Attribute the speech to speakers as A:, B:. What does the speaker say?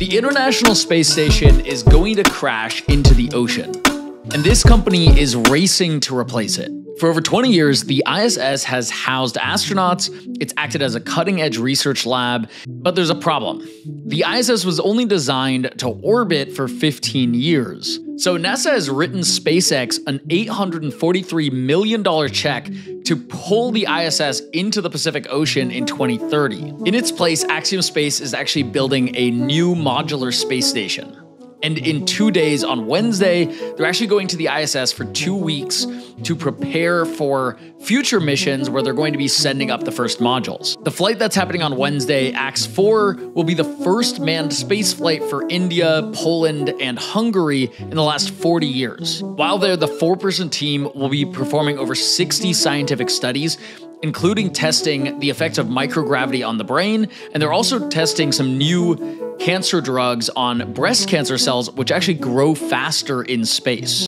A: The International Space Station is going to crash into the ocean, and this company is racing to replace it. For over 20 years, the ISS has housed astronauts, it's acted as a cutting edge research lab, but there's a problem. The ISS was only designed to orbit for 15 years. So NASA has written SpaceX an $843 million check to pull the ISS into the Pacific Ocean in 2030. In its place, Axiom Space is actually building a new modular space station. And in two days on Wednesday, they're actually going to the ISS for two weeks to prepare for future missions where they're going to be sending up the first modules. The flight that's happening on Wednesday, AX 4, will be the first manned space flight for India, Poland, and Hungary in the last 40 years. While there, the four person team will be performing over 60 scientific studies including testing the effects of microgravity on the brain, and they're also testing some new cancer drugs on breast cancer cells, which actually grow faster in space.